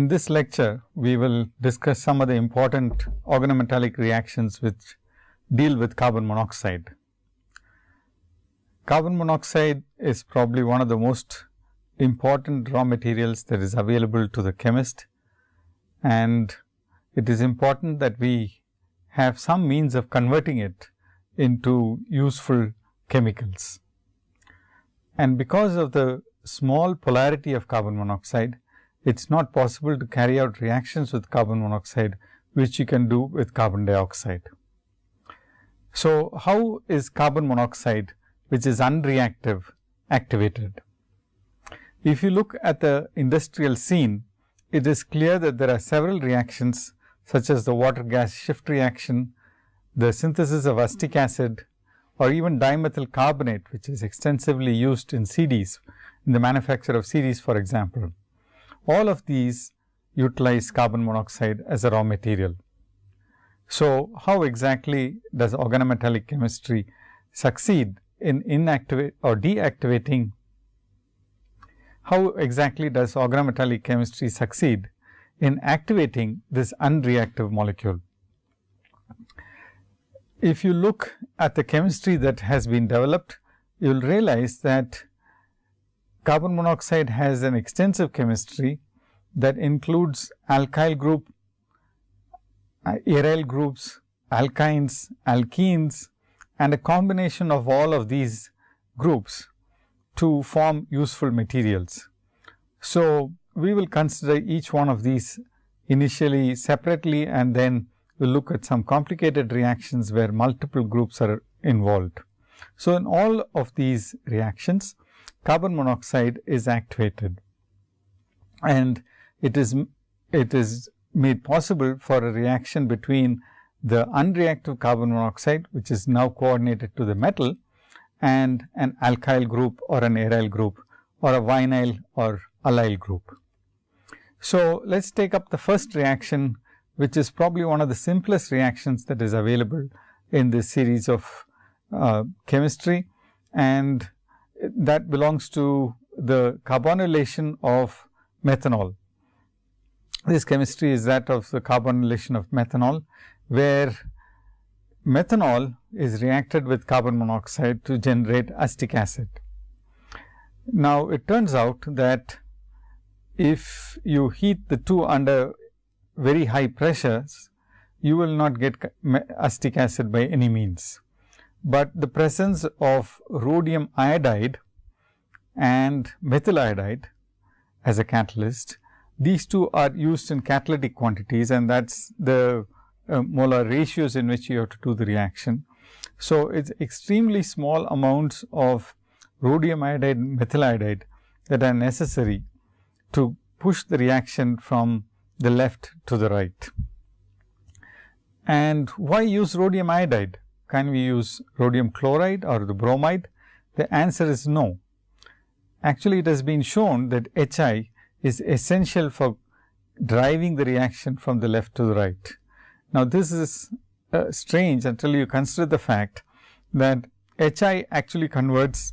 In this lecture, we will discuss some of the important organometallic reactions which deal with carbon monoxide. Carbon monoxide is probably one of the most important raw materials that is available to the chemist and it is important that we have some means of converting it into useful chemicals. And because of the small polarity of carbon monoxide, it is not possible to carry out reactions with carbon monoxide, which you can do with carbon dioxide. So, how is carbon monoxide, which is unreactive, activated? If you look at the industrial scene, it is clear that there are several reactions such as the water gas shift reaction, the synthesis of acetic acid or even dimethyl carbonate, which is extensively used in CDs, in the manufacture of CDs for example. All of these utilize carbon monoxide as a raw material. So, how exactly does organometallic chemistry succeed in inactivate or deactivating? How exactly does organometallic chemistry succeed in activating this unreactive molecule? If you look at the chemistry that has been developed, you will realize that carbon monoxide has an extensive chemistry that includes alkyl group, uh, aryl groups, alkynes, alkenes and a combination of all of these groups to form useful materials. So, we will consider each one of these initially separately and then we will look at some complicated reactions where multiple groups are involved. So, in all of these reactions carbon monoxide is activated and it is it is made possible for a reaction between the unreactive carbon monoxide which is now coordinated to the metal and an alkyl group or an aryl group or a vinyl or allyl group. So, let us take up the first reaction which is probably one of the simplest reactions that is available in this series of uh, chemistry and that belongs to the carbonylation of methanol. This chemistry is that of the carbonylation of methanol, where methanol is reacted with carbon monoxide to generate acetic acid. Now, it turns out that if you heat the two under very high pressures, you will not get acetic acid by any means. But the presence of rhodium iodide and methyl iodide as a catalyst these two are used in catalytic quantities and that is the uh, molar ratios in which you have to do the reaction. So, it is extremely small amounts of rhodium iodide and methyl iodide that are necessary to push the reaction from the left to the right. And why use rhodium iodide? Can we use rhodium chloride or the bromide? The answer is no. Actually, it has been shown that HI is essential for driving the reaction from the left to the right. Now, this is uh, strange until you consider the fact that HI actually converts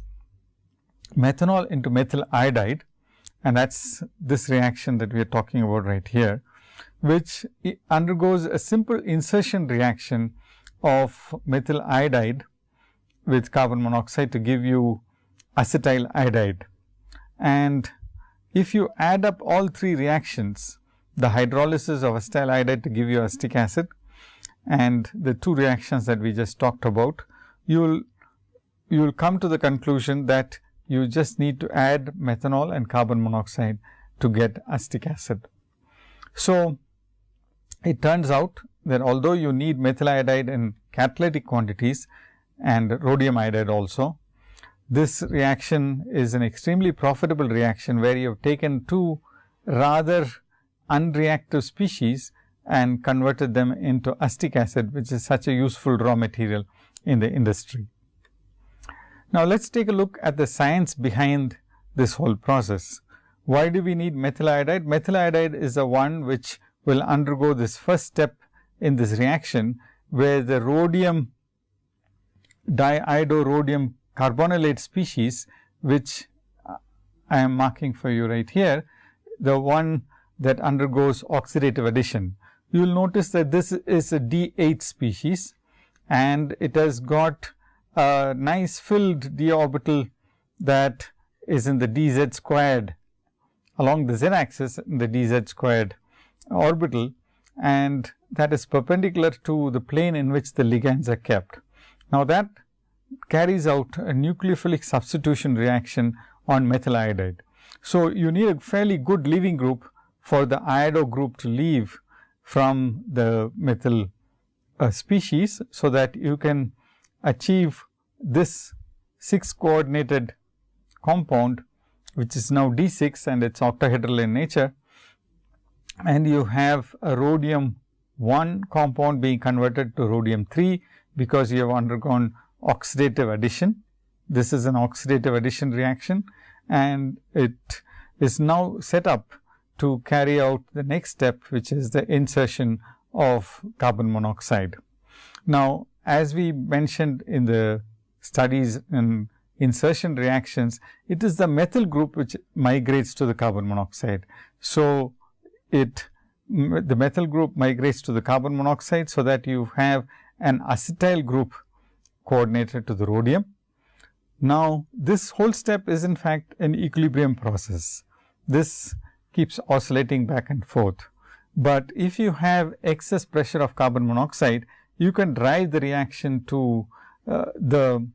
methanol into methyl iodide and that is this reaction that we are talking about right here, which undergoes a simple insertion reaction of methyl iodide with carbon monoxide to give you acetyl iodide. And if you add up all three reactions, the hydrolysis of acetyl iodide to give you acetic acid and the two reactions that we just talked about, you will you will come to the conclusion that you just need to add methanol and carbon monoxide to get acetic acid. So, it turns out that although you need methyl iodide in catalytic quantities and rhodium iodide also, this reaction is an extremely profitable reaction, where you have taken two rather unreactive species and converted them into acetic acid, which is such a useful raw material in the industry. Now, let us take a look at the science behind this whole process. Why do we need methyl iodide? Methyl iodide is the one which will undergo this first step in this reaction, where the rhodium diiodorhodium carbonylate species, which I am marking for you right here. The one that undergoes oxidative addition. You will notice that this is a D8 species and it has got a nice filled d orbital that is in the dz squared along the z axis in the dz squared orbital and that is perpendicular to the plane in which the ligands are kept. Now, that carries out a nucleophilic substitution reaction on methyl iodide. So, you need a fairly good leaving group for the iodo group to leave from the methyl uh, species, so that you can achieve this 6 coordinated compound which is now D 6 and it is octahedral in nature and you have a rhodium 1 compound being converted to rhodium 3 because you have undergone oxidative addition. This is an oxidative addition reaction and it is now set up to carry out the next step which is the insertion of carbon monoxide. Now, as we mentioned in the studies in insertion reactions, it is the methyl group which migrates to the carbon monoxide. So, it the methyl group migrates to the carbon monoxide, so that you have an acetyl group coordinated to the rhodium. Now, this whole step is in fact an equilibrium process. This keeps oscillating back and forth. But if you have excess pressure of carbon monoxide, you can drive the reaction to uh, the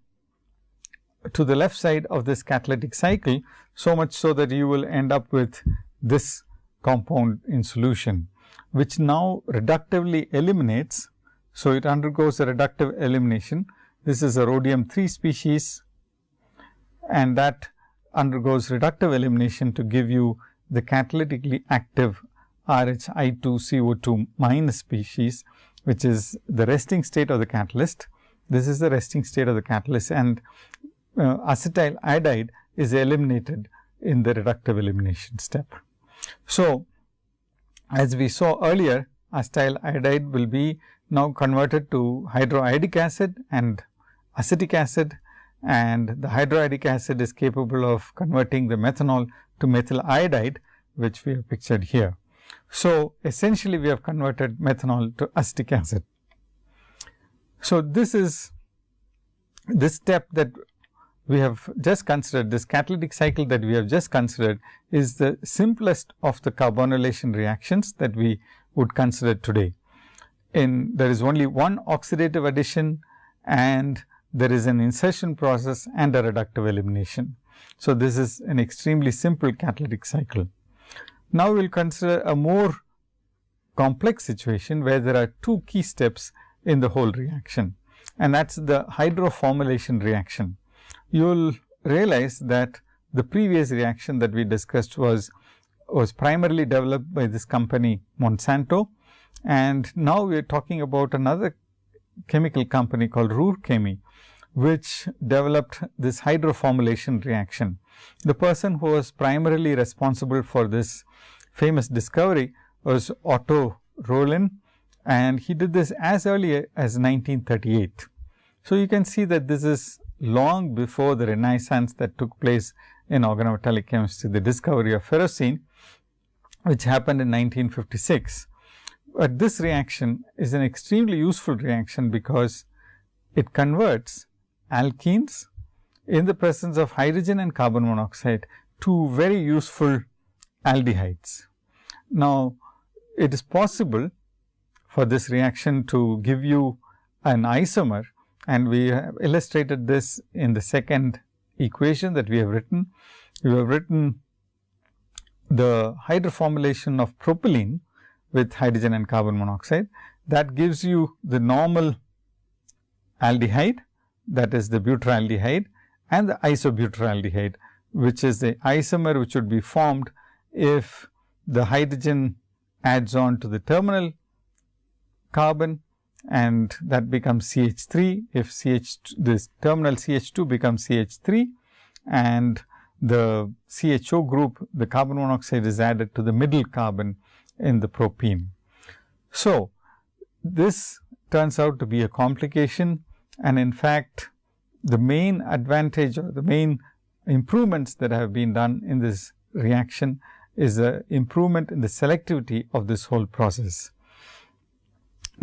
to the left side of this catalytic cycle, so much so that you will end up with this compound in solution, which now reductively eliminates. So, it undergoes a reductive elimination. This is a rhodium 3 species and that undergoes reductive elimination to give you the catalytically active RH2CO2 minus species, which is the resting state of the catalyst. This is the resting state of the catalyst and uh, acetyl iodide is eliminated in the reductive elimination step. So, as we saw earlier acetyl iodide will be now converted to hydroiodic acid and acetic acid and the hydroiodic acid is capable of converting the methanol to methyl iodide which we have pictured here. So, essentially we have converted methanol to acetic acid. So, this is this step that we have just considered this catalytic cycle that we have just considered is the simplest of the carbonylation reactions that we would consider today. In there is only one oxidative addition and there is an insertion process and a reductive elimination. So, this is an extremely simple catalytic cycle. Now, we will consider a more complex situation where there are two key steps in the whole reaction and that is the hydroformylation reaction you will realize that the previous reaction that we discussed was was primarily developed by this company Monsanto and now we are talking about another chemical company called Ruhr Chemie which developed this hydroformylation reaction. The person who was primarily responsible for this famous discovery was Otto Roelen and he did this as early as 1938. So, you can see that this is long before the renaissance that took place in organometallic chemistry, the discovery of ferrocene, which happened in 1956. But this reaction is an extremely useful reaction because it converts alkenes in the presence of hydrogen and carbon monoxide to very useful aldehydes. Now, it is possible for this reaction to give you an isomer and we have illustrated this in the second equation that we have written. We have written the hydroformylation of propylene with hydrogen and carbon monoxide that gives you the normal aldehyde that is the butyraldehyde and the isobutyraldehyde which is the isomer which would be formed if the hydrogen adds on to the terminal carbon and that becomes CH 3 if CH this terminal CH 2 becomes CH 3 and the CHO group the carbon monoxide is added to the middle carbon in the propene. So, this turns out to be a complication and in fact, the main advantage or the main improvements that have been done in this reaction is an improvement in the selectivity of this whole process.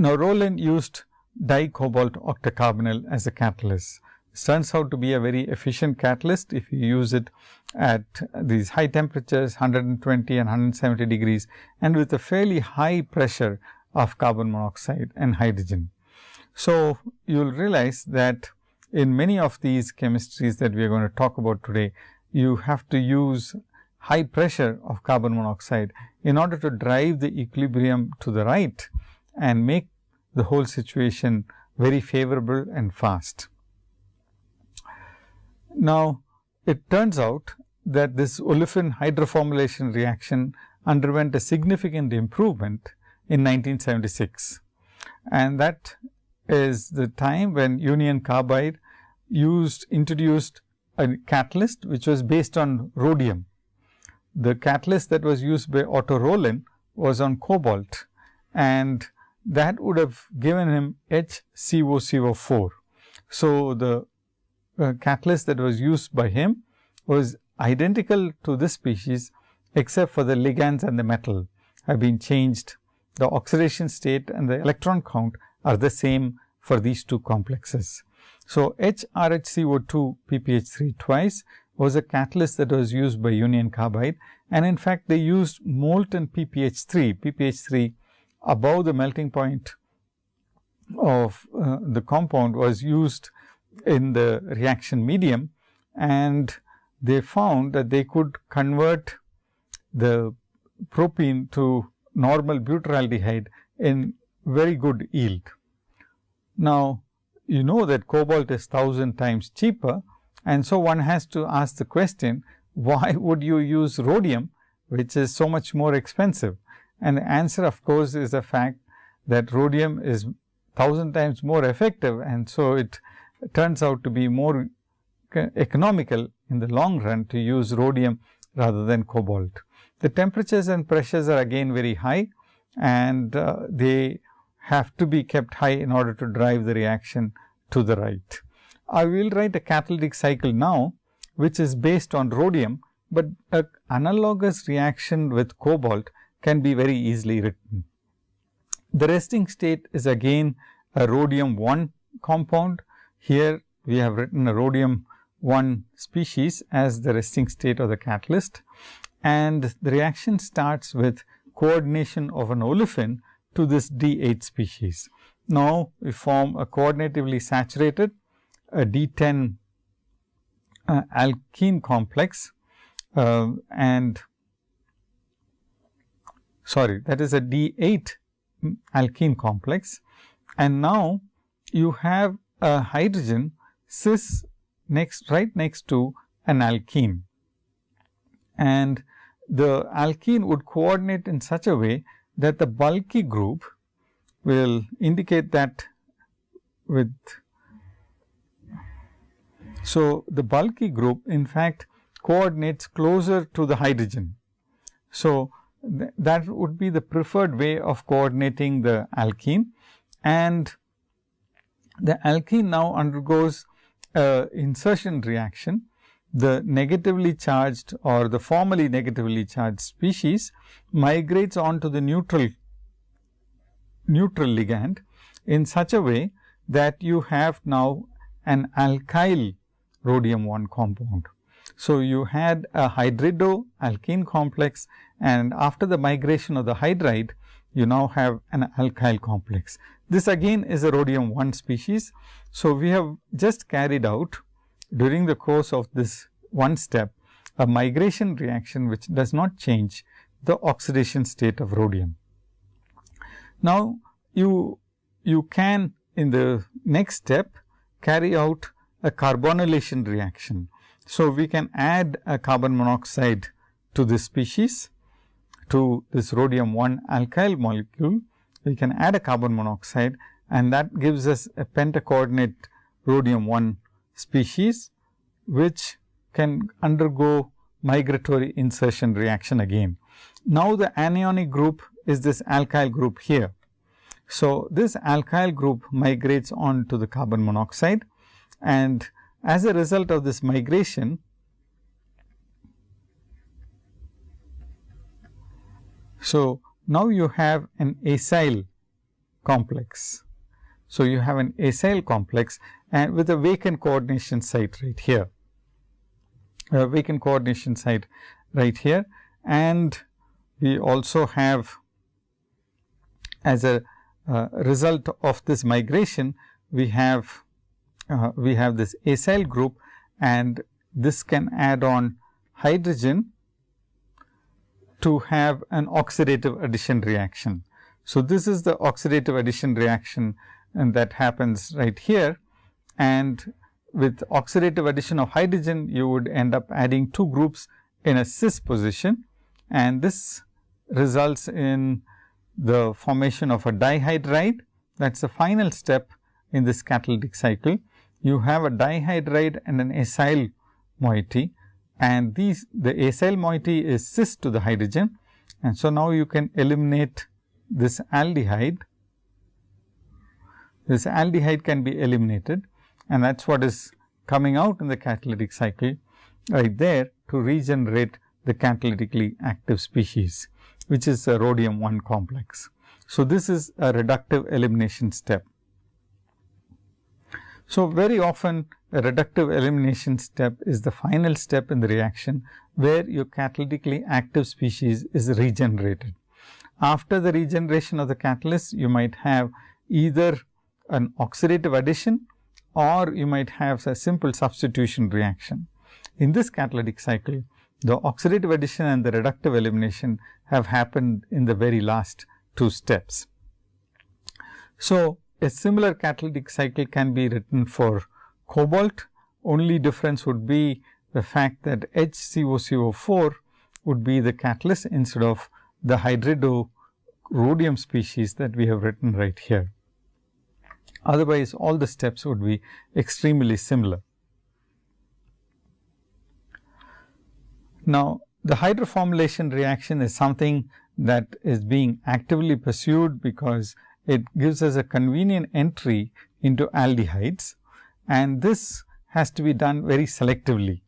Now, Roelen used dicobalt octacarbonyl as a catalyst. This turns out to be a very efficient catalyst if you use it at these high temperatures 120 and 170 degrees and with a fairly high pressure of carbon monoxide and hydrogen. So, you will realize that in many of these chemistries that we are going to talk about today, you have to use high pressure of carbon monoxide in order to drive the equilibrium to the right and make the whole situation very favorable and fast. Now, it turns out that this olefin hydroformylation reaction underwent a significant improvement in 1976 and that is the time when Union Carbide used introduced a catalyst which was based on rhodium. The catalyst that was used by Otto Roelen was on cobalt and that would have given him HCOCO4. So, the uh, catalyst that was used by him was identical to this species except for the ligands and the metal have been changed. The oxidation state and the electron count are the same for these two complexes. So, HRHCO2 PPH3 twice was a catalyst that was used by Union Carbide and in fact, they used molten PPH3, PPH3 above the melting point of uh, the compound was used in the reaction medium and they found that they could convert the propene to normal butyraldehyde in very good yield. Now, you know that cobalt is 1000 times cheaper and so one has to ask the question why would you use rhodium which is so much more expensive and the answer of course is the fact that rhodium is 1000 times more effective and so it turns out to be more economical in the long run to use rhodium rather than cobalt. The temperatures and pressures are again very high and uh, they have to be kept high in order to drive the reaction to the right. I will write a catalytic cycle now, which is based on rhodium, but an analogous reaction with cobalt can be very easily written. The resting state is again a rhodium 1 compound. Here we have written a rhodium 1 species as the resting state of the catalyst and the reaction starts with coordination of an olefin to this D8 species. Now, we form a coordinatively saturated a D10 uh, alkene complex uh, and sorry that is a D8 alkene complex. And now you have a hydrogen cis next right next to an alkene. And the alkene would coordinate in such a way that the bulky group will indicate that with so the bulky group in fact coordinates closer to the hydrogen. So th that would be the preferred way of coordinating the alkene and the alkene now undergoes a insertion reaction the negatively charged or the formally negatively charged species migrates on to the neutral neutral ligand in such a way that you have now an alkyl rhodium 1 compound. So, you had a hydrido alkene complex and after the migration of the hydride you now have an alkyl complex. This again is a rhodium 1 species. So, we have just carried out during the course of this one step a migration reaction which does not change the oxidation state of rhodium. Now, you, you can in the next step carry out a carbonylation reaction. So, we can add a carbon monoxide to this species to this rhodium 1 alkyl molecule. We can add a carbon monoxide and that gives us a pentacoordinate rhodium 1 species, which can undergo migratory insertion reaction again. Now, the anionic group is this alkyl group here. So, this alkyl group migrates on to the carbon monoxide and as a result of this migration, So, now you have an acyl complex. So, you have an acyl complex and with a vacant coordination site right here, a vacant coordination site right here and we also have as a uh, result of this migration we have uh, we have this acyl group and this can add on hydrogen to have an oxidative addition reaction. So, this is the oxidative addition reaction and that happens right here and with oxidative addition of hydrogen you would end up adding two groups in a cis position and this results in the formation of a dihydride that is the final step in this catalytic cycle. You have a dihydride and an acyl moiety and these the acyl moiety is cis to the hydrogen and so now you can eliminate this aldehyde. This aldehyde can be eliminated and that is what is coming out in the catalytic cycle right there to regenerate the catalytically active species, which is a rhodium 1 complex. So, this is a reductive elimination step. So, very often a reductive elimination step is the final step in the reaction where your catalytically active species is regenerated. After the regeneration of the catalyst, you might have either an oxidative addition or you might have a simple substitution reaction. In this catalytic cycle, the oxidative addition and the reductive elimination have happened in the very last two steps. So, a similar catalytic cycle can be written for cobalt, only difference would be the fact that HCOCO4 would be the catalyst instead of the hydrido rhodium species that we have written right here. Otherwise, all the steps would be extremely similar. Now, the hydroformylation reaction is something that is being actively pursued because it gives us a convenient entry into aldehydes and this has to be done very selectively.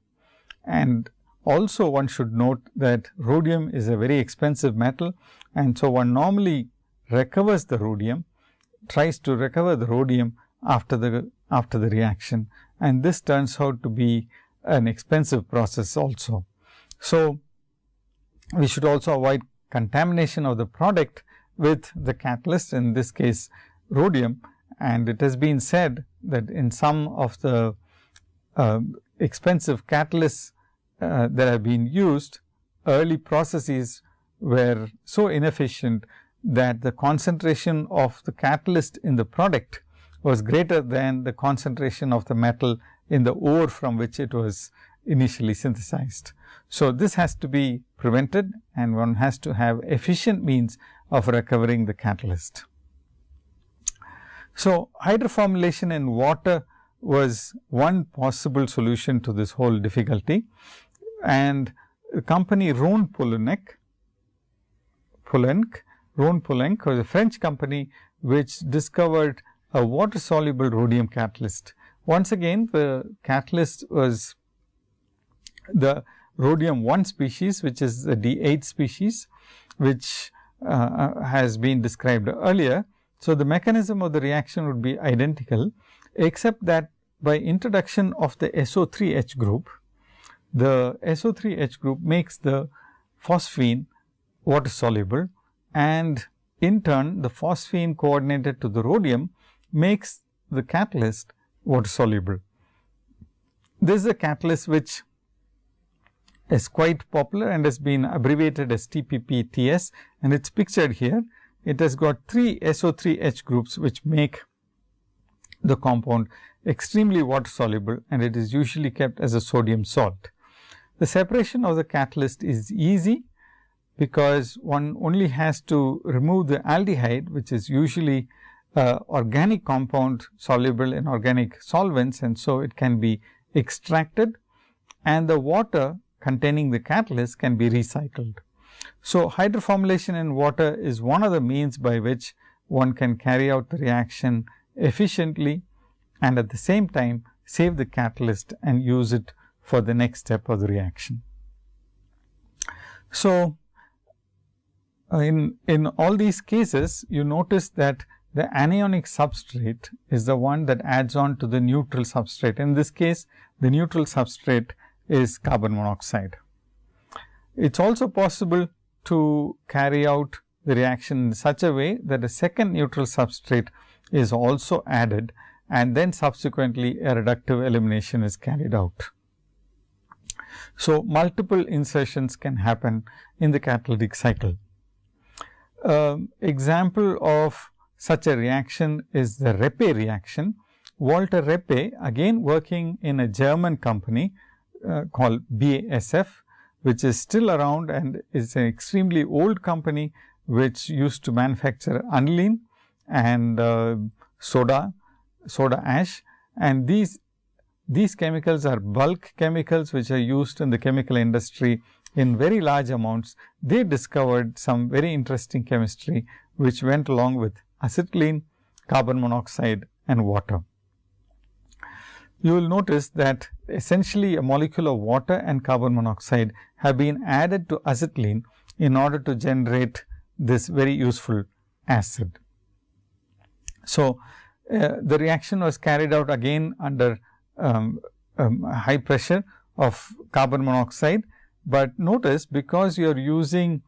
And also one should note that rhodium is a very expensive metal and so one normally recovers the rhodium, tries to recover the rhodium after the after the reaction and this turns out to be an expensive process also. So, we should also avoid contamination of the product with the catalyst in this case rhodium and it has been said that in some of the uh, expensive catalysts uh, that have been used early processes were so inefficient that the concentration of the catalyst in the product was greater than the concentration of the metal in the ore from which it was initially synthesized. So, this has to be prevented and one has to have efficient means of recovering the catalyst. So, hydroformylation in water was one possible solution to this whole difficulty and the company Rhone Poulenc, Poulenc, Rhone Poulenc was a French company which discovered a water soluble rhodium catalyst. Once again the catalyst was the rhodium 1 species which is the D8 species which uh, has been described earlier. So, the mechanism of the reaction would be identical except that by introduction of the SO3H group, the SO3H group makes the phosphine water soluble and in turn the phosphine coordinated to the rhodium makes the catalyst water soluble. This is a catalyst which is quite popular and has been abbreviated as TPPTS and it is pictured here. It has got three SO3H groups which make the compound extremely water soluble and it is usually kept as a sodium salt. The separation of the catalyst is easy because one only has to remove the aldehyde which is usually uh, organic compound soluble in organic solvents and so it can be extracted and the water containing the catalyst can be recycled. So, hydroformylation in water is one of the means by which one can carry out the reaction efficiently and at the same time save the catalyst and use it for the next step of the reaction. So, uh, in, in all these cases, you notice that the anionic substrate is the one that adds on to the neutral substrate. In this case, the neutral substrate is carbon monoxide. It is also possible to carry out the reaction in such a way that a second neutral substrate is also added and then subsequently a reductive elimination is carried out. So, multiple insertions can happen in the catalytic cycle. Uh, example of such a reaction is the Reppe reaction. Walter Reppe again working in a German company uh, called BASF which is still around and is an extremely old company which used to manufacture aniline and uh, soda, soda ash and these these chemicals are bulk chemicals which are used in the chemical industry in very large amounts. They discovered some very interesting chemistry which went along with acetylene, carbon monoxide and water. You will notice that essentially a molecule of water and carbon monoxide have been added to acetylene in order to generate this very useful acid. So, uh, the reaction was carried out again under um, um, high pressure of carbon monoxide, but notice because you are using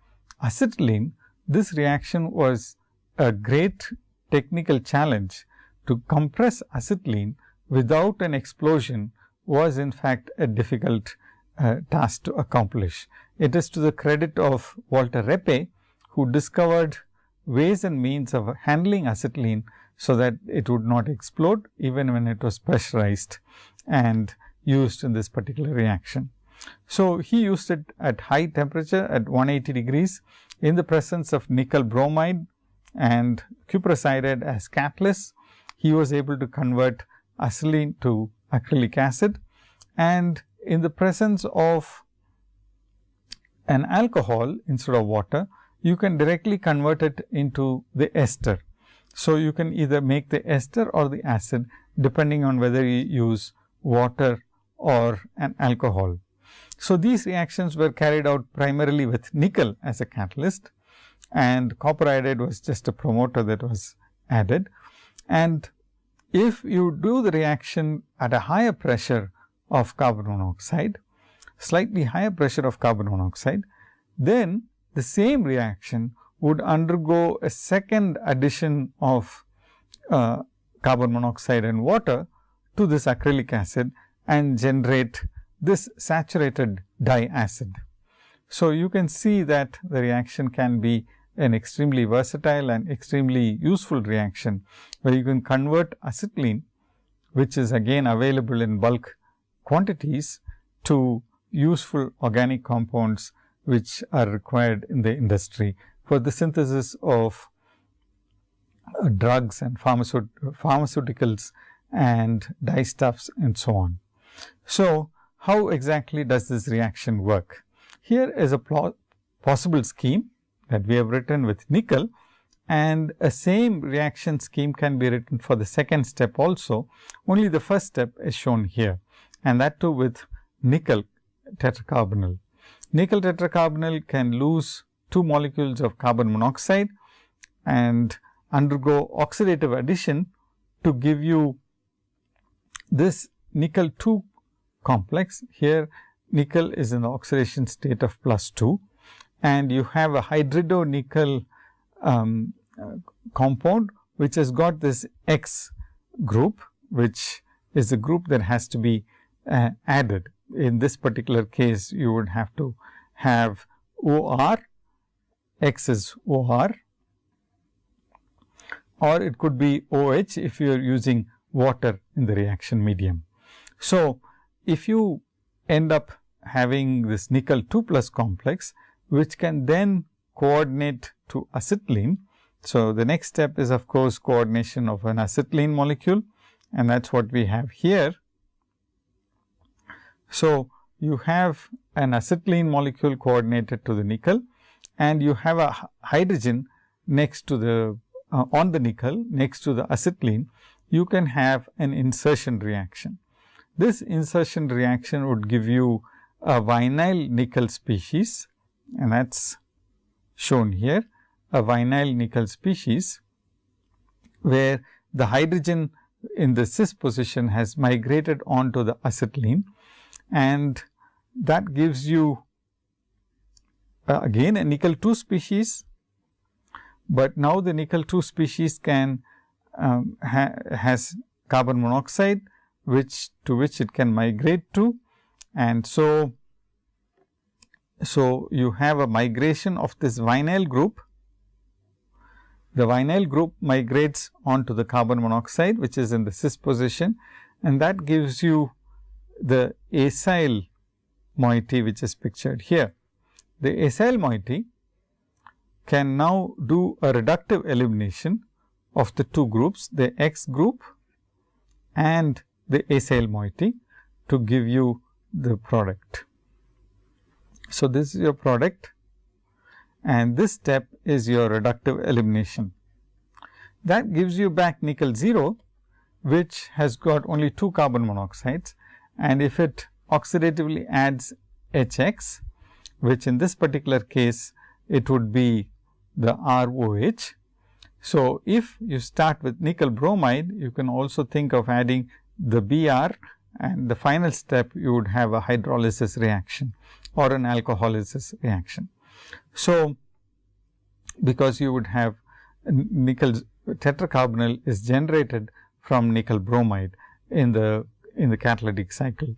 acetylene, this reaction was a great technical challenge to compress acetylene without an explosion was in fact a difficult uh, task to accomplish. It is to the credit of Walter Reppe who discovered ways and means of handling acetylene so that it would not explode even when it was pressurized and used in this particular reaction. So, he used it at high temperature at 180 degrees in the presence of nickel bromide and cuprous iodide as catalyst. He was able to convert acetylene to acrylic acid and in the presence of an alcohol instead of water, you can directly convert it into the ester. So, you can either make the ester or the acid depending on whether you use water or an alcohol. So, these reactions were carried out primarily with nickel as a catalyst and copper iodide was just a promoter that was added. And if you do the reaction at a higher pressure of carbon monoxide, slightly higher pressure of carbon monoxide, then the same reaction would undergo a second addition of uh, carbon monoxide and water to this acrylic acid and generate this saturated diacid. So, you can see that the reaction can be an extremely versatile and extremely useful reaction, where you can convert acetylene, which is again available in bulk quantities to useful organic compounds which are required in the industry for the synthesis of uh, drugs and pharmaceut pharmaceuticals and dyestuffs and so on. So, how exactly does this reaction work? Here is a possible scheme that we have written with nickel and a same reaction scheme can be written for the second step also. Only the first step is shown here and that too with nickel tetracarbonyl. Nickel tetracarbonyl can lose two molecules of carbon monoxide and undergo oxidative addition to give you this nickel 2 complex. Here nickel is in the oxidation state of plus 2 and you have a hydrido nickel um, uh, compound which has got this X group which is a group that has to be uh, added. In this particular case, you would have to have OR, X is OR or it could be OH if you are using water in the reaction medium. So, if you end up having this nickel 2 plus complex, which can then coordinate to acetylene. So, the next step is of course, coordination of an acetylene molecule and that is what we have here. So, you have an acetylene molecule coordinated to the nickel and you have a hydrogen next to the uh, on the nickel next to the acetylene, you can have an insertion reaction. This insertion reaction would give you a vinyl nickel species and that is shown here a vinyl nickel species, where the hydrogen in the cis position has migrated onto the acetylene. And that gives you uh, again a nickel 2 species, but now the nickel 2 species can um, ha has carbon monoxide which to which it can migrate to. And so so you have a migration of this vinyl group the vinyl group migrates onto the carbon monoxide which is in the cis position and that gives you the acyl moiety which is pictured here. The acyl moiety can now do a reductive elimination of the two groups the X group and the acyl moiety to give you the product. So, this is your product and this step is your reductive elimination. That gives you back nickel 0 which has got only two carbon monoxides and if it oxidatively adds HX which in this particular case it would be the ROH. So, if you start with nickel bromide you can also think of adding the Br and the final step you would have a hydrolysis reaction or an alcoholysis reaction. So, because you would have nickel tetracarbonyl is generated from nickel bromide in the in the catalytic cycle.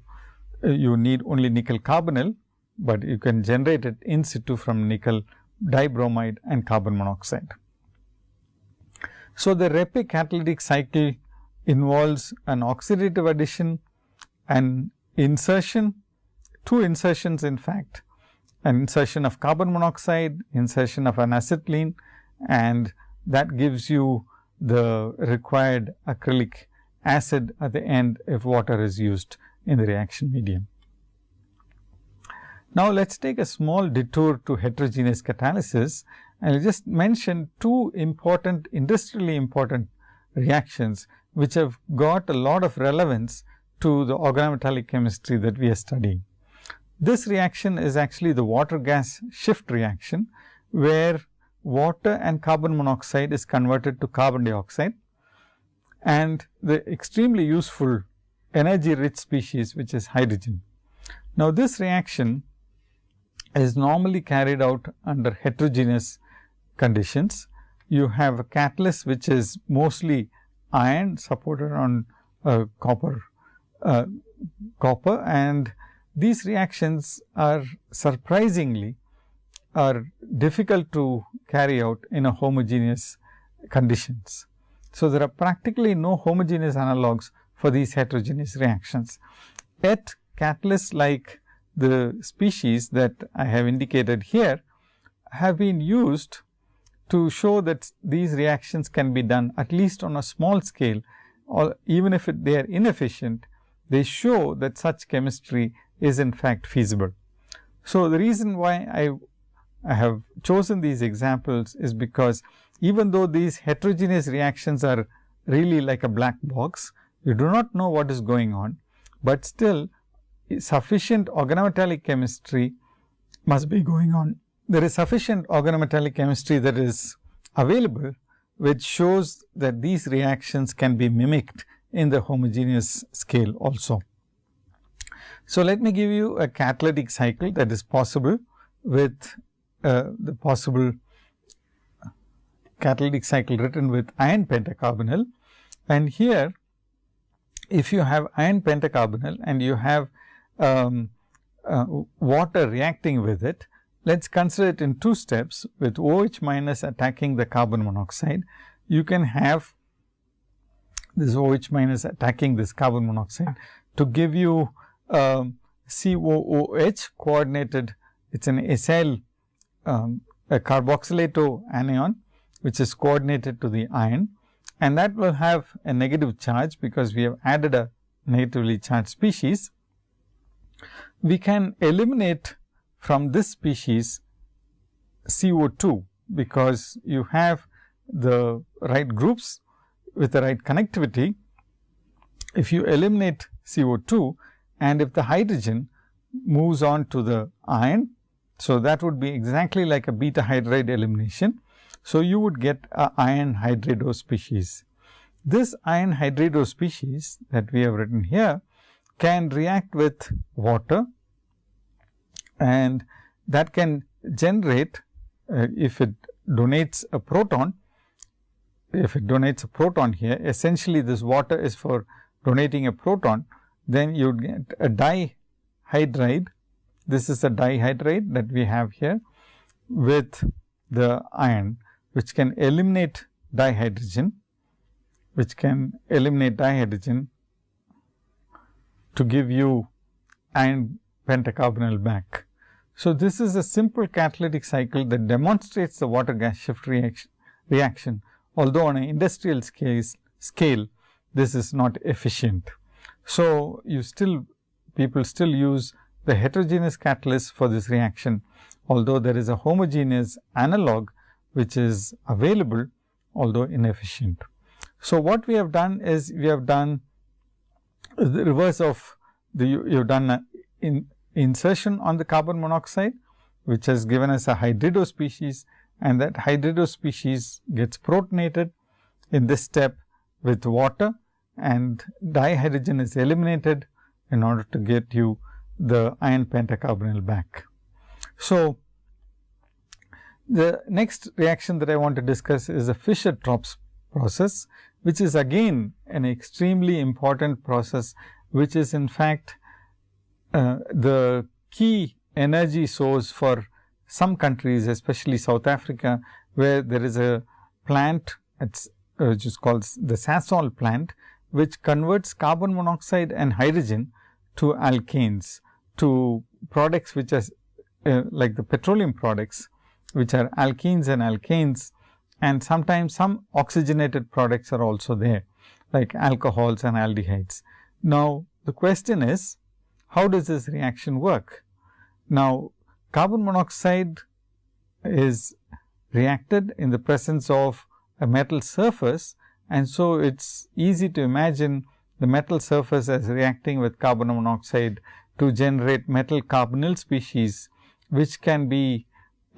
Uh, you need only nickel carbonyl, but you can generate it in situ from nickel dibromide and carbon monoxide. So, the Reppe catalytic cycle involves an oxidative addition and insertion, two insertions in fact an insertion of carbon monoxide, insertion of an acetylene and that gives you the required acrylic acid at the end if water is used in the reaction medium. Now, let us take a small detour to heterogeneous catalysis and I will just mention two important industrially important reactions which have got a lot of relevance to the organometallic chemistry that we are studying. This reaction is actually the water gas shift reaction, where water and carbon monoxide is converted to carbon dioxide and the extremely useful energy rich species which is hydrogen. Now, this reaction is normally carried out under heterogeneous conditions. You have a catalyst which is mostly iron supported on uh, copper, uh, copper and these reactions are surprisingly are difficult to carry out in a homogeneous conditions. So, there are practically no homogeneous analogues for these heterogeneous reactions. Yet catalysts like the species that I have indicated here have been used to show that these reactions can be done at least on a small scale or even if it, they are inefficient, they show that such chemistry is in fact feasible. So, the reason why I, I have chosen these examples is because even though these heterogeneous reactions are really like a black box, you do not know what is going on, but still sufficient organometallic chemistry must be going on. There is sufficient organometallic chemistry that is available, which shows that these reactions can be mimicked in the homogeneous scale also. So, let me give you a catalytic cycle that is possible with uh, the possible catalytic cycle written with iron pentacarbonyl. And here, if you have iron pentacarbonyl and you have um, uh, water reacting with it, let us consider it in two steps with OH minus attacking the carbon monoxide. You can have this OH minus attacking this carbon monoxide to give you um, COOH coordinated, it is an acyl um, a carboxylato anion, which is coordinated to the iron and that will have a negative charge because we have added a negatively charged species. We can eliminate from this species CO2 because you have the right groups with the right connectivity. If you eliminate CO2, and if the hydrogen moves on to the iron. So, that would be exactly like a beta hydride elimination. So, you would get a iron hydrido species. This iron hydrido species that we have written here can react with water and that can generate uh, if it donates a proton, if it donates a proton here essentially this water is for donating a proton then you would get a dihydride. This is a dihydride that we have here with the iron which can eliminate dihydrogen which can eliminate dihydrogen to give you iron pentacarbonyl back. So, this is a simple catalytic cycle that demonstrates the water gas shift reaction, reaction although on an industrial scale, scale this is not efficient. So, you still people still use the heterogeneous catalyst for this reaction, although there is a homogeneous analog which is available although inefficient. So, what we have done is we have done the reverse of the you, have done in insertion on the carbon monoxide which has given us a hydrido species and that hydrido species gets protonated in this step with water and dihydrogen is eliminated in order to get you the iron pentacarbonyl back. So, the next reaction that I want to discuss is the Fischer-Tropsch process which is again an extremely important process, which is in fact uh, the key energy source for some countries, especially South Africa, where there is a plant it's, uh, which is called the Sasol plant, which converts carbon monoxide and hydrogen to alkanes, to products which are uh, like the petroleum products, which are alkenes and alkanes and sometimes some oxygenated products are also there like alcohols and aldehydes. Now, the question is how does this reaction work? Now, carbon monoxide is reacted in the presence of a metal surface and so it is easy to imagine the metal surface as reacting with carbon monoxide to generate metal carbonyl species which can be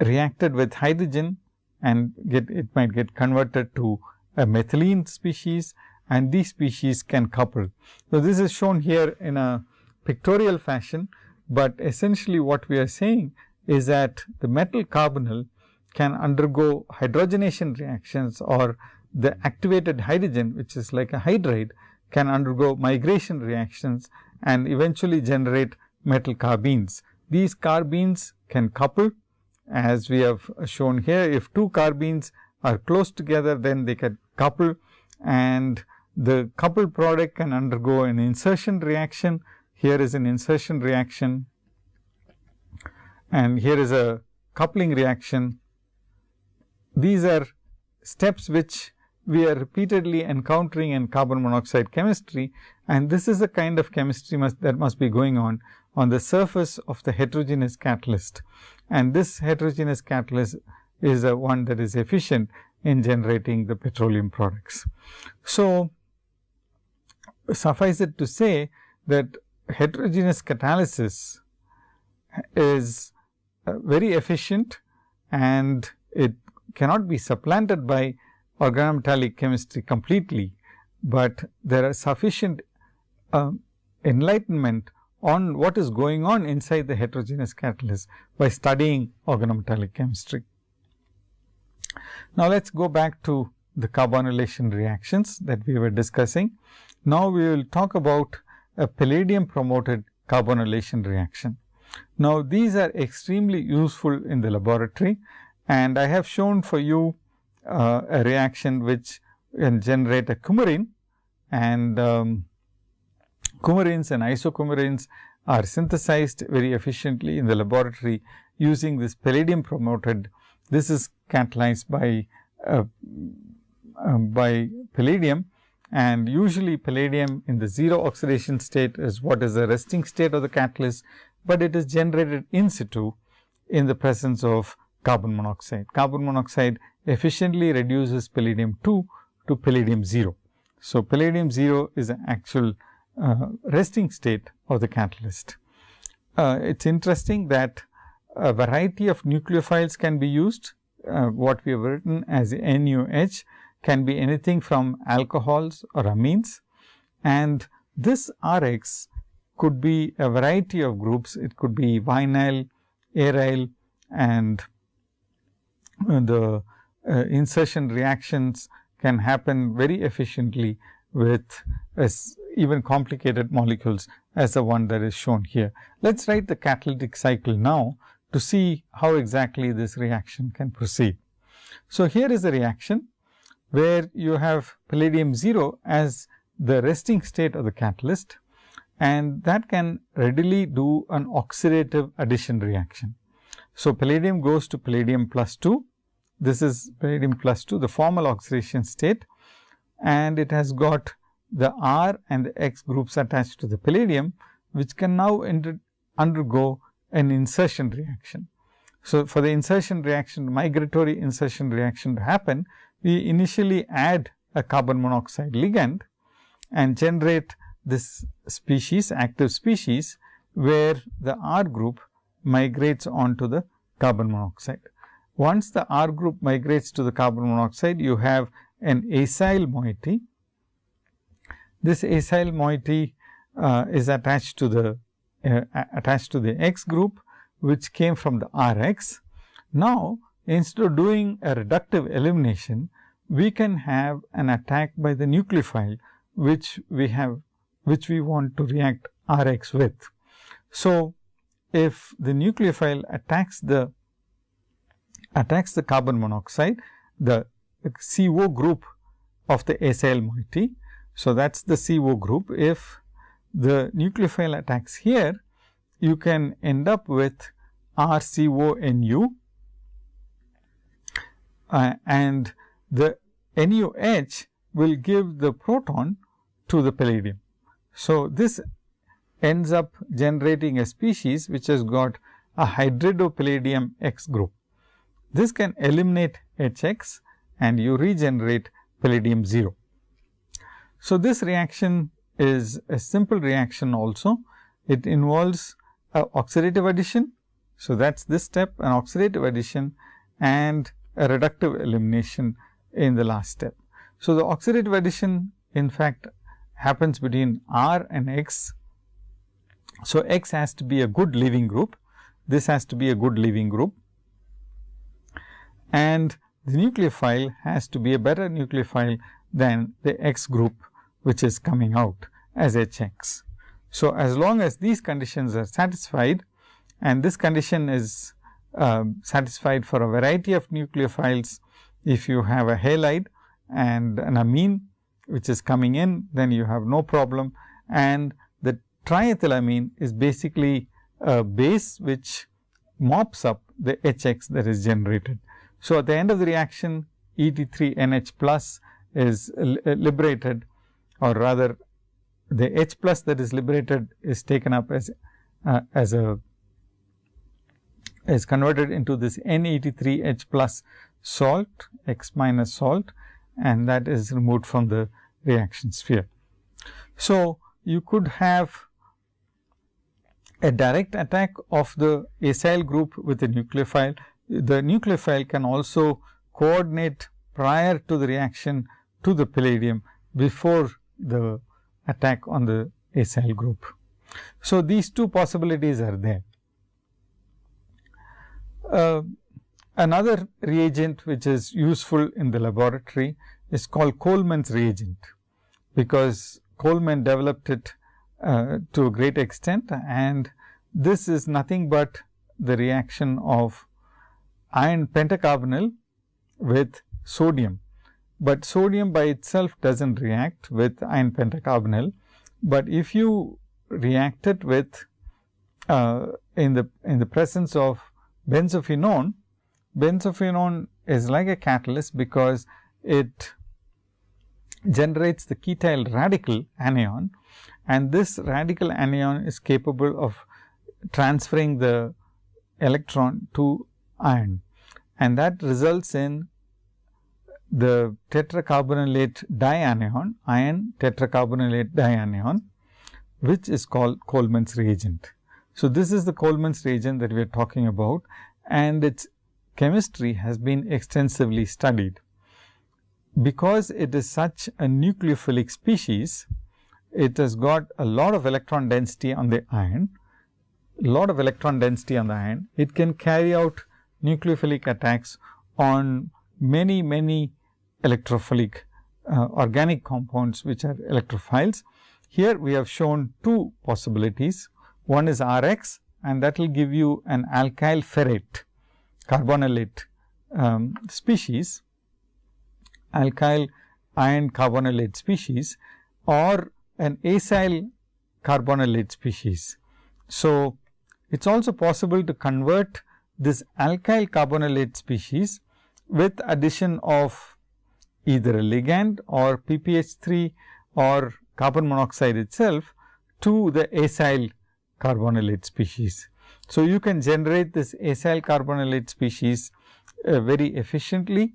reacted with hydrogen and get it might get converted to a methylene species and these species can couple. So, this is shown here in a pictorial fashion, but essentially what we are saying is that the metal carbonyl can undergo hydrogenation reactions or the activated hydrogen which is like a hydride can undergo migration reactions and eventually generate metal carbenes. These carbenes can couple as we have shown here if two carbenes are close together then they can couple and the coupled product can undergo an insertion reaction. Here is an insertion reaction and here is a coupling reaction. These are steps which we are repeatedly encountering in carbon monoxide chemistry and this is the kind of chemistry must, that must be going on on the surface of the heterogeneous catalyst and this heterogeneous catalyst is a one that is efficient in generating the petroleum products. So, suffice it to say that heterogeneous catalysis is uh, very efficient and it cannot be supplanted by organometallic chemistry completely, but there are sufficient uh, enlightenment on what is going on inside the heterogeneous catalyst by studying organometallic chemistry. Now, let us go back to the carbonylation reactions that we were discussing. Now, we will talk about a palladium promoted carbonylation reaction. Now, these are extremely useful in the laboratory and I have shown for you uh, a reaction which can generate a coumarin and um, coumarins and isocoumarins are synthesized very efficiently in the laboratory using this palladium promoted. This is catalyzed by uh, uh, by palladium and usually palladium in the zero oxidation state is what is the resting state of the catalyst, but it is generated in situ in the presence of carbon monoxide. Carbon monoxide efficiently reduces palladium 2 to palladium 0. So, palladium 0 is an actual uh, resting state of the catalyst. Uh, it is interesting that a variety of nucleophiles can be used uh, what we have written as NUH can be anything from alcohols or amines and this Rx could be a variety of groups. It could be vinyl, aryl and the uh, insertion reactions can happen very efficiently with even complicated molecules as the one that is shown here. Let us write the catalytic cycle now to see how exactly this reaction can proceed. So, here is a reaction where you have palladium 0 as the resting state of the catalyst and that can readily do an oxidative addition reaction. So, palladium goes to palladium plus 2. This is palladium plus 2, the formal oxidation state and it has got the R and the X groups attached to the palladium, which can now undergo an insertion reaction. So, for the insertion reaction, migratory insertion reaction to happen, we initially add a carbon monoxide ligand and generate this species, active species, where the R group migrates onto the carbon monoxide. Once the R group migrates to the carbon monoxide, you have an acyl moiety. This acyl moiety uh, is attached to the uh, attached to the X group, which came from the Rx. Now, instead of doing a reductive elimination, we can have an attack by the nucleophile, which we have, which we want to react Rx with. So, if the nucleophile attacks the attacks the carbon monoxide, the CO group of the acyl moiety. So, that is the CO group. If the nucleophile attacks here, you can end up with RCONU uh, and the NUH will give the proton to the palladium. So, this ends up generating a species which has got a hydridopalladium X group. This can eliminate HX and you regenerate palladium 0. So, this reaction is a simple reaction also. It involves a oxidative addition. So, that is this step an oxidative addition and a reductive elimination in the last step. So, the oxidative addition in fact happens between R and X. So, X has to be a good leaving group. This has to be a good leaving group and the nucleophile has to be a better nucleophile than the X group which is coming out as HX. So, as long as these conditions are satisfied and this condition is uh, satisfied for a variety of nucleophiles, if you have a halide and an amine which is coming in, then you have no problem and the triethylamine is basically a base which mops up the HX that is generated. So, at the end of the reaction ET3 NH plus is liberated or rather the H plus that is liberated is taken up as uh, as a is converted into this NET3 H plus salt X minus salt and that is removed from the reaction sphere. So, you could have a direct attack of the acyl group with a nucleophile the nucleophile can also coordinate prior to the reaction to the palladium before the attack on the acyl group. So, these two possibilities are there. Uh, another reagent which is useful in the laboratory is called Collman's reagent, because Coleman developed it uh, to a great extent and this is nothing but the reaction of iron pentacarbonyl with sodium, but sodium by itself does not react with iron pentacarbonyl, but if you react it with uh, in the in the presence of benzophenone, benzophenone is like a catalyst because it generates the ketyl radical anion. And this radical anion is capable of transferring the electron to iron and that results in the tetracarbonylate dianion, iron tetracarbonylate dianion, which is called Collman's reagent. So, this is the Collman's reagent that we are talking about and its chemistry has been extensively studied. Because it is such a nucleophilic species, it has got a lot of electron density on the ion, lot of electron density on the ion. It can carry out nucleophilic attacks on many, many electrophilic uh, organic compounds which are electrophiles. Here we have shown two possibilities. One is R x and that will give you an alkyl ferrate carbonylate um, species, alkyl iron carbonylate species or an acyl carbonylate species. So, it is also possible to convert this alkyl carbonylate species with addition of either a ligand or PPH3 or carbon monoxide itself to the acyl carbonylate species. So, you can generate this acyl carbonylate species uh, very efficiently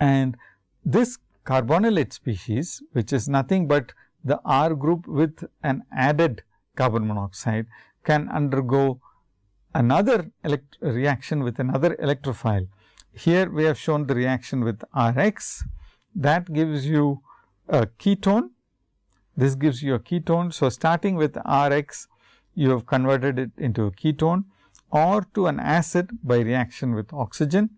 and this carbonylate species which is nothing but the R group with an added carbon monoxide can undergo another reaction with another electrophile. Here we have shown the reaction with R x that gives you a ketone. This gives you a ketone. So, starting with R x you have converted it into a ketone or to an acid by reaction with oxygen.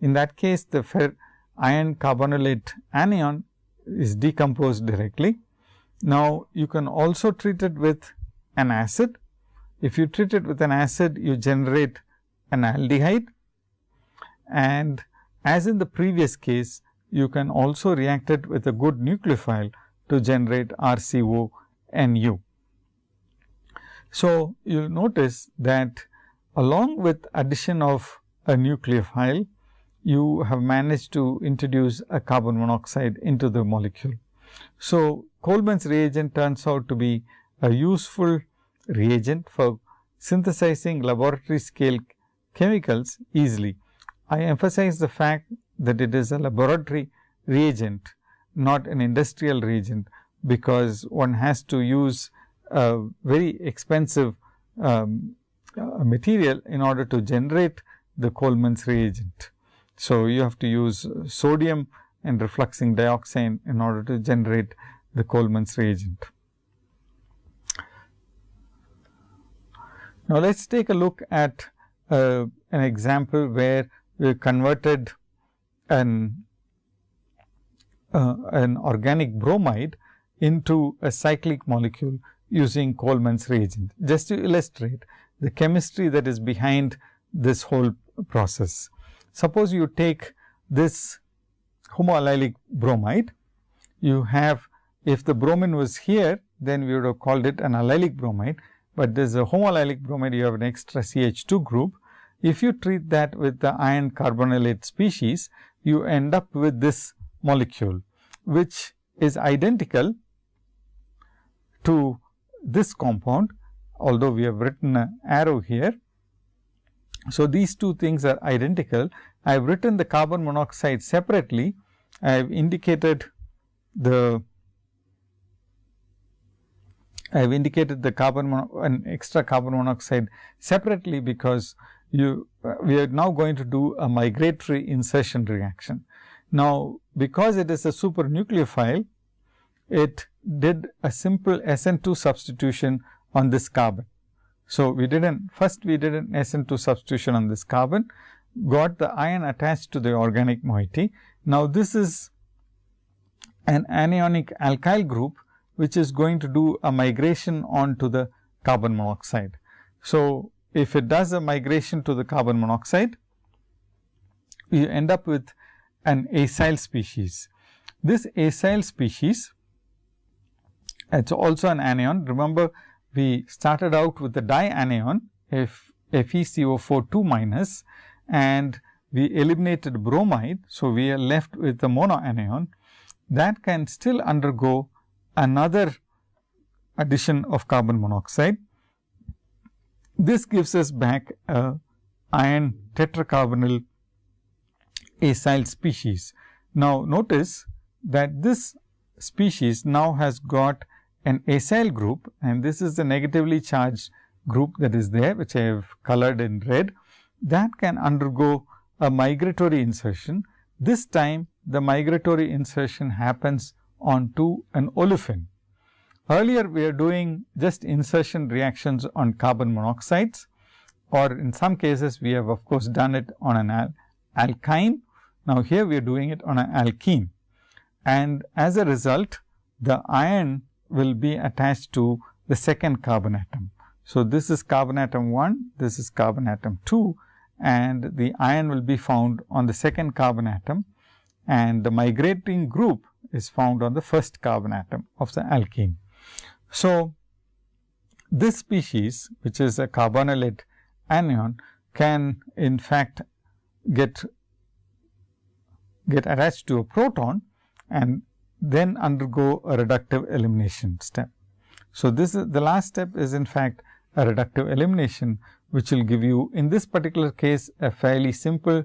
In that case the iron carbonylate anion is decomposed directly. Now, you can also treat it with an acid if you treat it with an acid, you generate an aldehyde and as in the previous case, you can also react it with a good nucleophile to generate RCONU. So, you will notice that along with addition of a nucleophile, you have managed to introduce a carbon monoxide into the molecule. So, Collman's reagent turns out to be a useful reagent for synthesizing laboratory scale chemicals easily. I emphasize the fact that it is a laboratory reagent, not an industrial reagent, because one has to use a very expensive um, uh, material in order to generate the Collman's reagent. So, you have to use sodium and refluxing dioxane in order to generate the Collman's reagent. Now, let us take a look at uh, an example where we converted an, uh, an organic bromide into a cyclic molecule using Collman's reagent. Just to illustrate the chemistry that is behind this whole process. Suppose you take this homoallylic bromide, you have if the bromine was here, then we would have called it an allylic bromide but there is a homoallylic bromide you have an extra CH2 group. If you treat that with the iron carbonylate species, you end up with this molecule, which is identical to this compound, although we have written an arrow here. So, these two things are identical. I have written the carbon monoxide separately. I have indicated the I have indicated the carbon an extra carbon monoxide separately because you uh, we are now going to do a migratory insertion reaction. Now, because it is a supernucleophile, it did a simple SN2 substitution on this carbon. So, we did an first we did an SN2 substitution on this carbon, got the ion attached to the organic moiety. Now, this is an anionic alkyl group which is going to do a migration onto the carbon monoxide. So, if it does a migration to the carbon monoxide, you end up with an acyl species. This acyl species, it is also an anion. Remember, we started out with the dianion F FeCO4 2 minus and we eliminated bromide. So, we are left with the monoanion that can still undergo another addition of carbon monoxide. This gives us back a iron tetracarbonyl acyl species. Now, notice that this species now has got an acyl group and this is the negatively charged group that is there which I have colored in red. that can undergo a migratory insertion. This time the migratory insertion happens onto an olefin. Earlier we are doing just insertion reactions on carbon monoxides or in some cases we have of course done it on an al alkyne. Now, here we are doing it on an alkene and as a result the iron will be attached to the second carbon atom. So, this is carbon atom 1, this is carbon atom 2 and the iron will be found on the second carbon atom and the migrating group is found on the first carbon atom of the alkene. So, this species which is a carbonylate anion can in fact get get attached to a proton and then undergo a reductive elimination step. So, this is the last step is in fact a reductive elimination which will give you in this particular case a fairly simple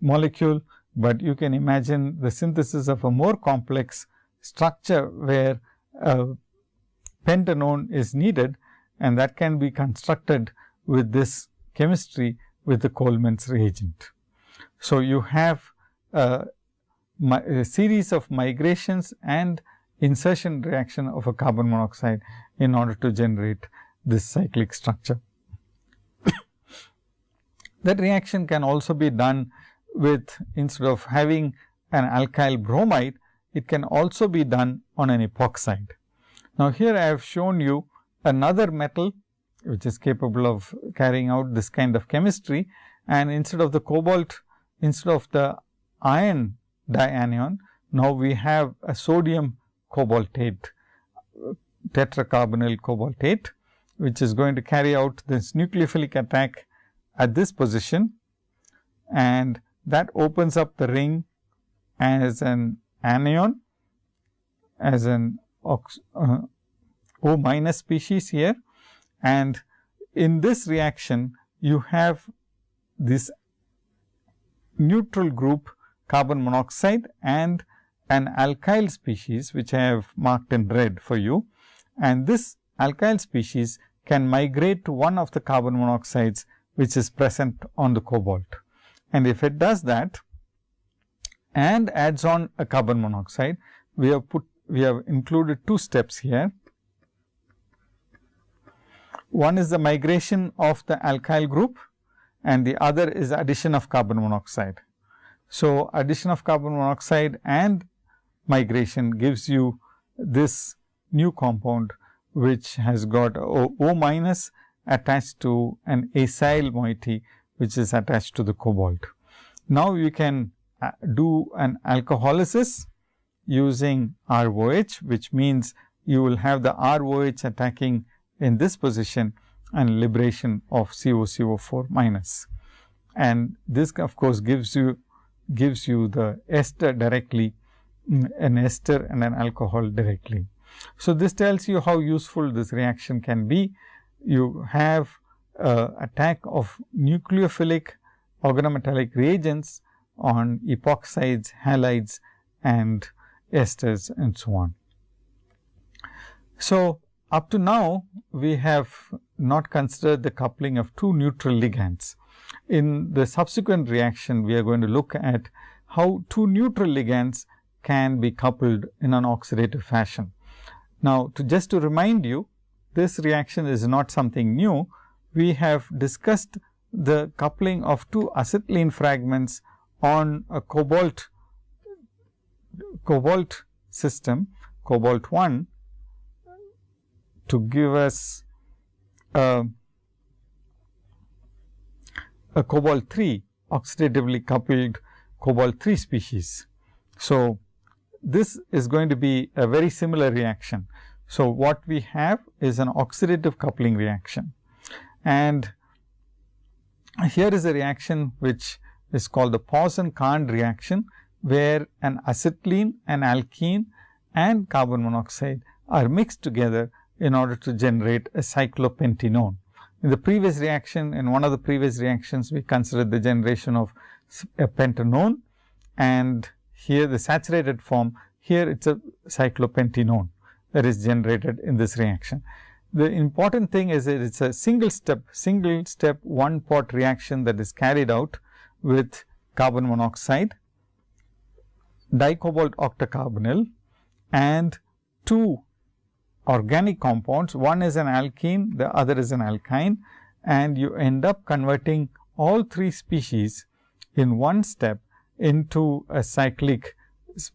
molecule, but you can imagine the synthesis of a more complex structure where a pentanone is needed and that can be constructed with this chemistry with the Collman's reagent. So, you have uh, a, a series of migrations and insertion reaction of a carbon monoxide in order to generate this cyclic structure. that reaction can also be done with instead of having an alkyl bromide, it can also be done on an epoxide. Now, here I have shown you another metal which is capable of carrying out this kind of chemistry and instead of the cobalt, instead of the iron dianion, now we have a sodium cobaltate, tetracarbonyl cobaltate, which is going to carry out this nucleophilic attack at this position and that opens up the ring as an anion, as an ox, uh, O minus species here and in this reaction you have this neutral group carbon monoxide and an alkyl species which I have marked in red for you and this alkyl species can migrate to one of the carbon monoxides which is present on the cobalt. And if it does that and adds on a carbon monoxide, we have put we have included two steps here. One is the migration of the alkyl group and the other is addition of carbon monoxide. So, addition of carbon monoxide and migration gives you this new compound which has got o, o minus attached to an acyl moiety which is attached to the cobalt. Now, you can uh, do an alcoholysis using ROH which means you will have the ROH attacking in this position and liberation of COCO4 minus. And this of course, gives you gives you the ester directly mm, an ester and an alcohol directly. So, this tells you how useful this reaction can be. You have uh, attack of nucleophilic organometallic reagents on epoxides, halides and esters and so on. So, up to now, we have not considered the coupling of two neutral ligands. In the subsequent reaction, we are going to look at how two neutral ligands can be coupled in an oxidative fashion. Now, to just to remind you, this reaction is not something new. We have discussed the coupling of two acetylene fragments on a cobalt cobalt system, cobalt 1 to give us a, a cobalt 3 oxidatively coupled cobalt 3 species. So, this is going to be a very similar reaction. So, what we have is an oxidative coupling reaction and here is a reaction which is called the Pauson-Khand reaction, where an acetylene, an alkene and carbon monoxide are mixed together in order to generate a cyclopentanone. In the previous reaction, in one of the previous reactions, we considered the generation of a pentanone and here the saturated form, here it is a cyclopentanone that is generated in this reaction. The important thing is that it's a single step, single step one pot reaction that is carried out with carbon monoxide, dicobalt octacarbonyl and two organic compounds. One is an alkene, the other is an alkyne and you end up converting all three species in one step into a cyclic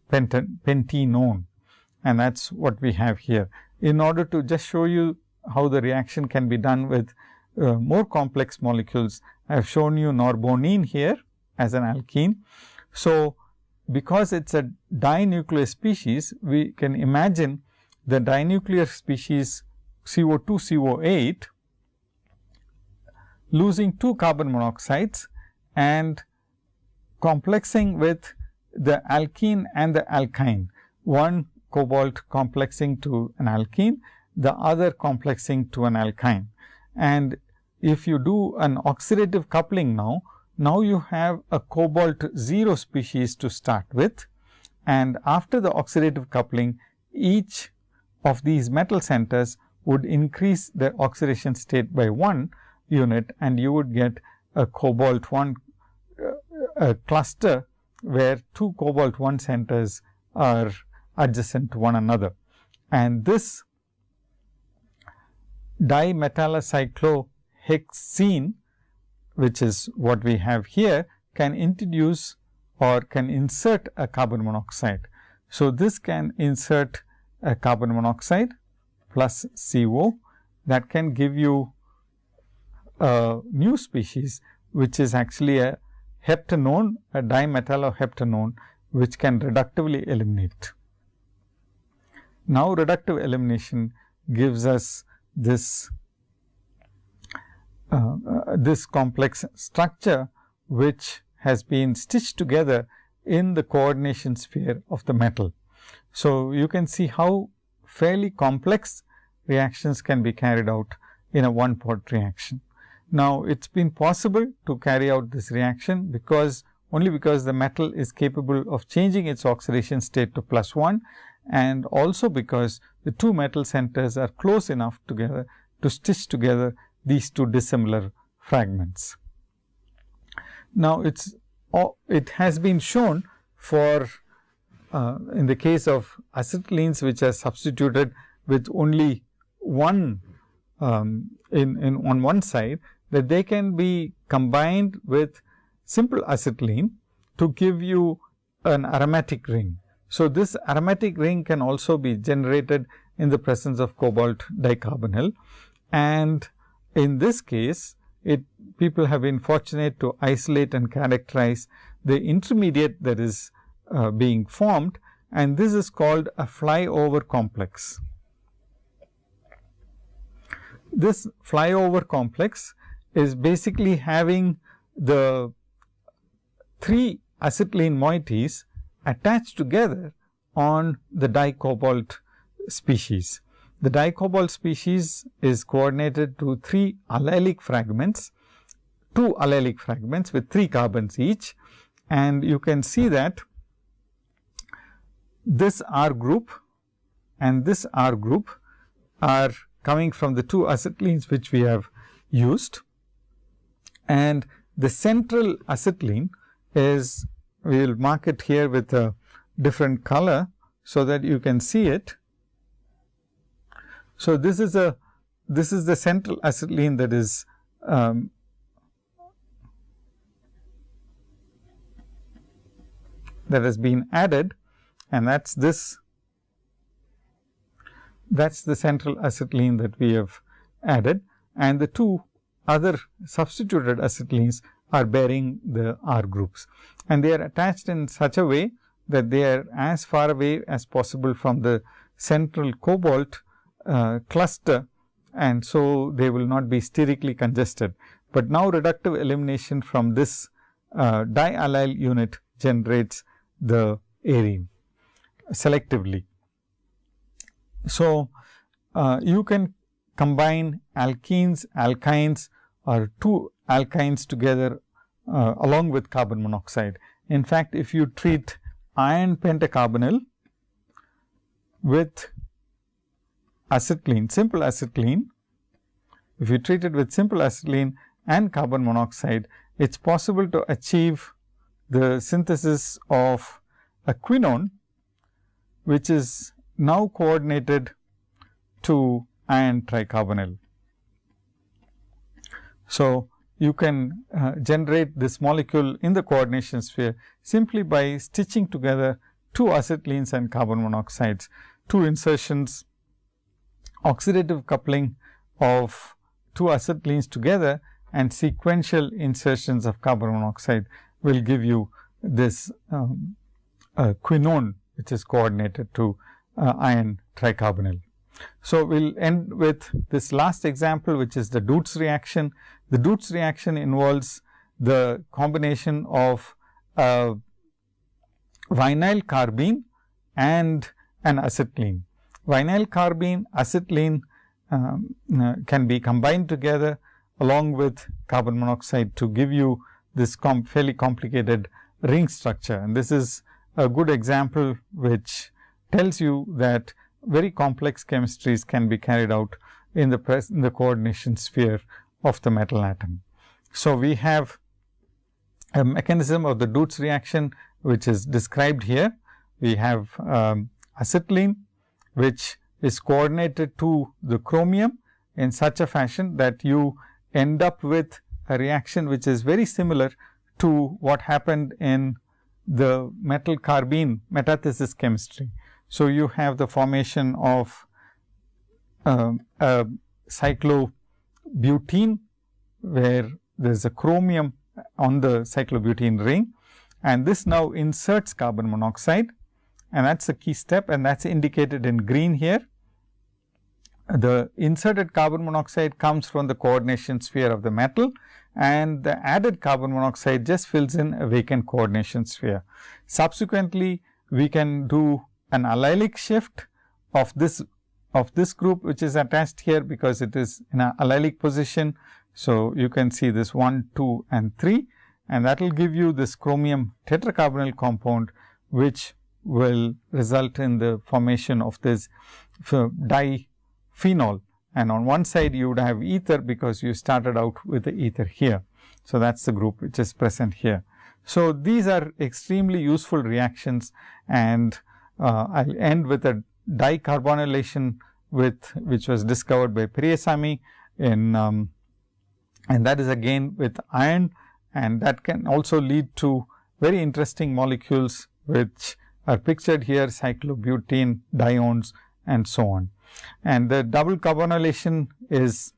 pentenone and that is what we have here. In order to just show you how the reaction can be done with uh, more complex molecules, I have shown you norbornene here as an alkene. So, because it is a dinuclear species, we can imagine the dinuclear species CO2 CO8 losing two carbon monoxides and complexing with the alkene and the alkyne. One cobalt complexing to an alkene, the other complexing to an alkyne. And if you do an oxidative coupling now, now you have a cobalt 0 species to start with and after the oxidative coupling each of these metal centers would increase the oxidation state by 1 unit and you would get a cobalt 1 uh, cluster where two cobalt 1 centers are adjacent to one another. And this dimetallocyclohexene which is what we have here can introduce or can insert a carbon monoxide. So, this can insert a carbon monoxide plus CO that can give you a new species which is actually a heptanone, a dimetalloheptanone which can reductively eliminate. Now, reductive elimination gives us this uh, uh, this complex structure which has been stitched together in the coordination sphere of the metal. So, you can see how fairly complex reactions can be carried out in a one pot reaction. Now, it has been possible to carry out this reaction because only because the metal is capable of changing its oxidation state to plus 1 and also because the two metal centers are close enough together to stitch together these two dissimilar fragments. Now, it's it has been shown for uh, in the case of acetylenes which are substituted with only one um, in, in on one side that they can be combined with simple acetylene to give you an aromatic ring. So, this aromatic ring can also be generated in the presence of cobalt dicarbonyl and in this case, it people have been fortunate to isolate and characterize the intermediate that is uh, being formed and this is called a flyover complex. This flyover complex is basically having the three acetylene moieties attached together on the dicobalt species. The dicobalt species is coordinated to three allylic fragments, two allylic fragments with three carbons each and you can see that this R group and this R group are coming from the two acetylenes which we have used and the central acetylene is we will mark it here with a different color so that you can see it. So, this is a this is the central acetylene that is um, that has been added and that is this that is the central acetylene that we have added. And the two other substituted acetylenes are bearing the R groups and they are attached in such a way that they are as far away as possible from the central cobalt uh, cluster and so they will not be sterically congested. But now reductive elimination from this uh, diallyl unit generates the arene selectively. So, uh, you can combine alkenes, alkynes or two alkynes together uh, along with carbon monoxide. In fact, if you treat iron pentacarbonyl with acetylene, simple acetylene, if you treat it with simple acetylene and carbon monoxide, it is possible to achieve the synthesis of a quinone, which is now coordinated to iron tricarbonyl. So, you can uh, generate this molecule in the coordination sphere simply by stitching together two acetylenes and carbon monoxides, two insertions, oxidative coupling of two acetylenes together and sequential insertions of carbon monoxide will give you this um, uh, quinone which is coordinated to uh, iron tricarbonyl. So, we will end with this last example which is the Dötz reaction. The Dötz reaction involves the combination of vinyl carbene and an acetylene. Vinyl carbene, acetylene um, uh, can be combined together along with carbon monoxide to give you this com fairly complicated ring structure. And this is a good example which tells you that very complex chemistries can be carried out in the, in the coordination sphere of the metal atom. So, we have a mechanism of the Dötz reaction which is described here. We have um, acetylene which is coordinated to the chromium in such a fashion that you end up with a reaction which is very similar to what happened in the metal carbene metathesis chemistry. So, you have the formation of uh, a cyclobutene, where there is a chromium on the cyclobutene ring and this now inserts carbon monoxide and that is a key step and that is indicated in green here. The inserted carbon monoxide comes from the coordination sphere of the metal and the added carbon monoxide just fills in a vacant coordination sphere. Subsequently, we can do an allylic shift of this of this group which is attached here because it is in an allylic position. So, you can see this 1, 2 and 3 and that will give you this chromium tetracarbonyl compound which will result in the formation of this diphenol and on one side you would have ether because you started out with the ether here. So, that is the group which is present here. So, these are extremely useful reactions and I will end with a dicarbonylation with which was discovered by Periasamy in um, and that is again with iron and that can also lead to very interesting molecules which are pictured here cyclobutene, diones and so on. And the double carbonylation is,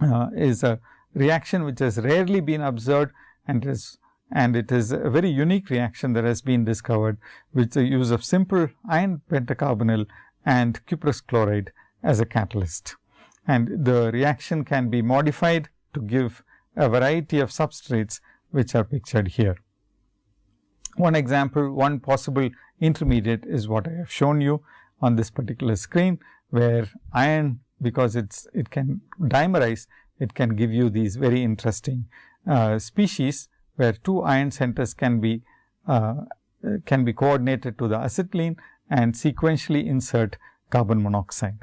uh, is a reaction which has rarely been observed and is and it is a very unique reaction that has been discovered with the use of simple iron pentacarbonyl and cuprous chloride as a catalyst. And the reaction can be modified to give a variety of substrates which are pictured here. One example, one possible intermediate is what I have shown you on this particular screen, where iron because it's it can dimerize, it can give you these very interesting uh, species where two iron centers can be uh, can be coordinated to the acetylene and sequentially insert carbon monoxide.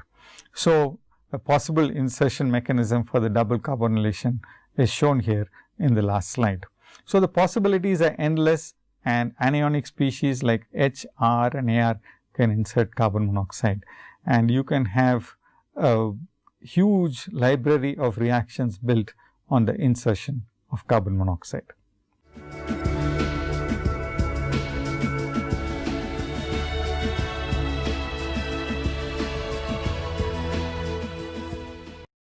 So, a possible insertion mechanism for the double carbonylation is shown here in the last slide. So, the possibilities are endless and anionic species like H, R and AR can insert carbon monoxide and you can have a huge library of reactions built on the insertion of carbon monoxide. Bye.